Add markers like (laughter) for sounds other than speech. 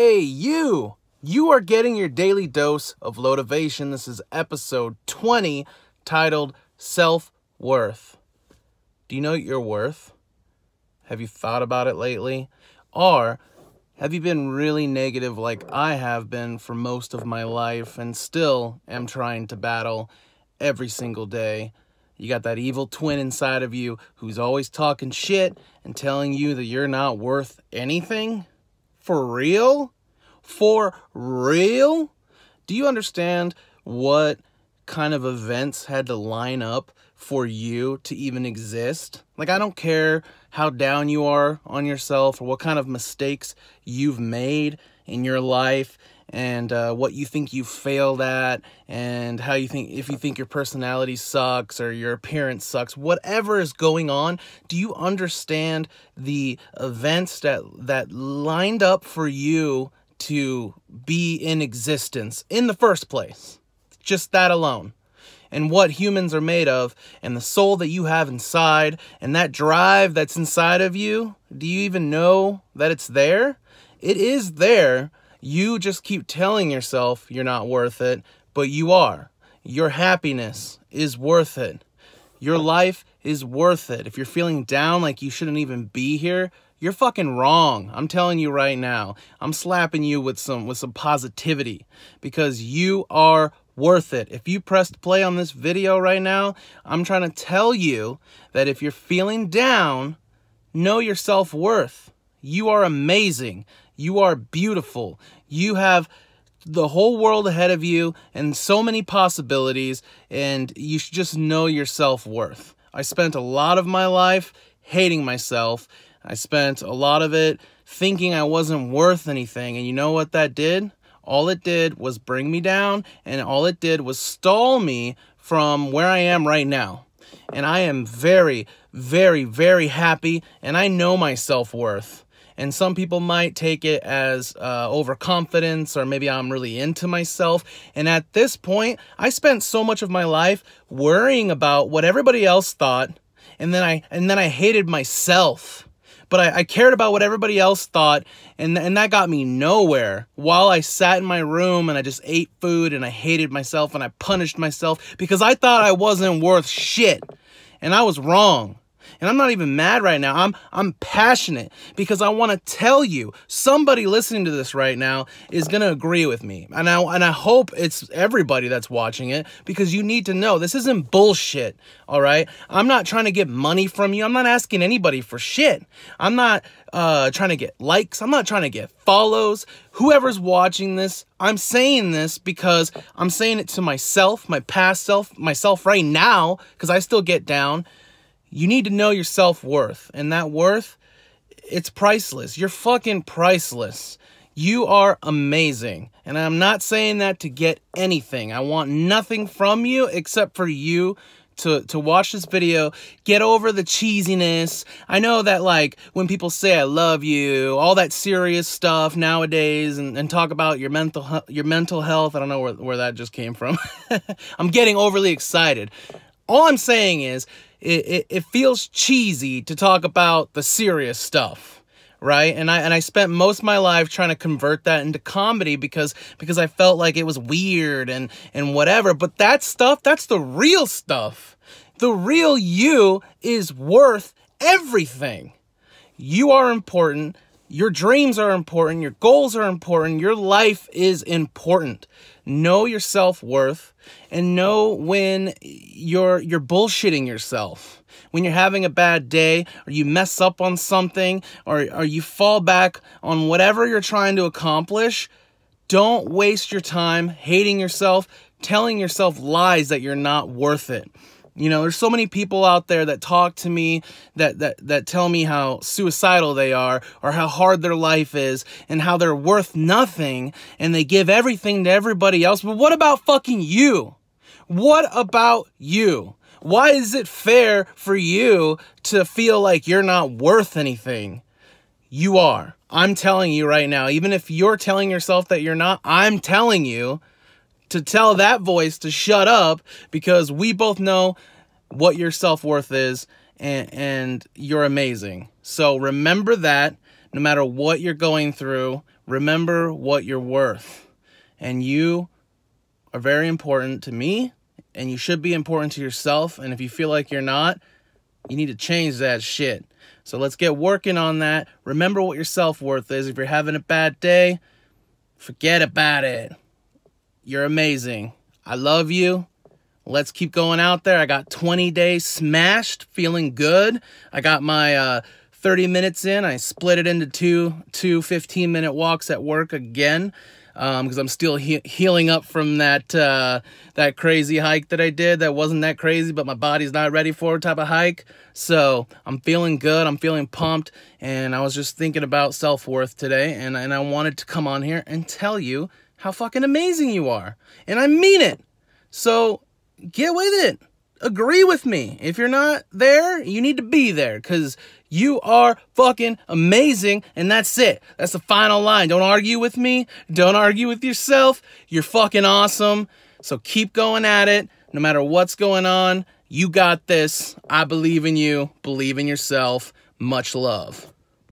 Hey, you! You are getting your daily dose of LoweTivation. This is episode 20 titled Self Worth. Do you know your worth? Have you thought about it lately? Or have you been really negative like I have been for most of my life and still am trying to battle every single day? You got that evil twin inside of you who's always talking shit and telling you that you're not worth anything? For real? For real? Do you understand what kind of events had to line up for you to even exist? Like, I don't care how down you are on yourself or what kind of mistakes you've made in your life and uh, what you think you failed at and how you think if you think your personality sucks or your appearance sucks whatever is going on do you understand the events that that lined up for you to be in existence in the first place? Just that alone. And what humans are made of and the soul that you have inside and that drive that's inside of you do you even know that it's there? It is there you just keep telling yourself you're not worth it, but you are. Your happiness is worth it. Your life is worth it. If you're feeling down like you shouldn't even be here, you're fucking wrong. I'm telling you right now. I'm slapping you with some with some positivity because you are worth it. If you pressed play on this video right now, I'm trying to tell you that if you're feeling down, know your self-worth. You are amazing. You are beautiful. You have the whole world ahead of you and so many possibilities, and you should just know your self worth. I spent a lot of my life hating myself. I spent a lot of it thinking I wasn't worth anything. And you know what that did? All it did was bring me down, and all it did was stall me from where I am right now. And I am very, very, very happy, and I know my self worth and some people might take it as uh, overconfidence or maybe I'm really into myself. And at this point, I spent so much of my life worrying about what everybody else thought, and then I and then I hated myself. But I, I cared about what everybody else thought, and, and that got me nowhere. While I sat in my room and I just ate food and I hated myself and I punished myself because I thought I wasn't worth shit. And I was wrong. And I'm not even mad right now. I'm I'm passionate because I want to tell you somebody listening to this right now is going to agree with me. And I and I hope it's everybody that's watching it because you need to know this isn't bullshit, all right? I'm not trying to get money from you. I'm not asking anybody for shit. I'm not uh trying to get likes. I'm not trying to get follows. Whoever's watching this, I'm saying this because I'm saying it to myself, my past self, myself right now because I still get down you need to know your self-worth. And that worth, it's priceless. You're fucking priceless. You are amazing. And I'm not saying that to get anything. I want nothing from you except for you to, to watch this video, get over the cheesiness. I know that like when people say I love you, all that serious stuff nowadays and, and talk about your mental your mental health. I don't know where, where that just came from. (laughs) I'm getting overly excited. All I'm saying is it, it, it feels cheesy to talk about the serious stuff right? And i and i spent most of my life trying to convert that into comedy because because i felt like it was weird and and whatever. But that stuff that's the real stuff. The real you is worth everything. You are important your dreams are important. Your goals are important. Your life is important. Know your self-worth and know when you're you're bullshitting yourself. When you're having a bad day or you mess up on something or, or you fall back on whatever you're trying to accomplish don't waste your time hating yourself telling yourself lies that you're not worth it you know, there's so many people out there that talk to me that that that tell me how suicidal they are or how hard their life is and how they're worth nothing and they give everything to everybody else. But what about fucking you? What about you? Why is it fair for you to feel like you're not worth anything? You are. I'm telling you right now, even if you're telling yourself that you're not, I'm telling you to tell that voice to shut up because we both know what your self-worth is and, and you're amazing. So remember that no matter what you're going through, remember what you're worth. And you are very important to me, and you should be important to yourself. And if you feel like you're not, you need to change that shit. So let's get working on that. Remember what your self worth is. If you're having a bad day, forget about it. You're amazing. I love you. Let's keep going out there. I got 20 days smashed, feeling good. I got my uh, 30 minutes in. I split it into two, two 15 minute walks at work again because um, I'm still he healing up from that uh, that crazy hike that I did. That wasn't that crazy, but my body's not ready for type of hike. So I'm feeling good. I'm feeling pumped, and I was just thinking about self worth today, and and I wanted to come on here and tell you how fucking amazing you are, and I mean it. So get with it. Agree with me. If you're not there, you need to be there because you are fucking amazing, and that's it. That's the final line. Don't argue with me. Don't argue with yourself. You're fucking awesome. So keep going at it. No matter what's going on, you got this. I believe in you. Believe in yourself. Much love.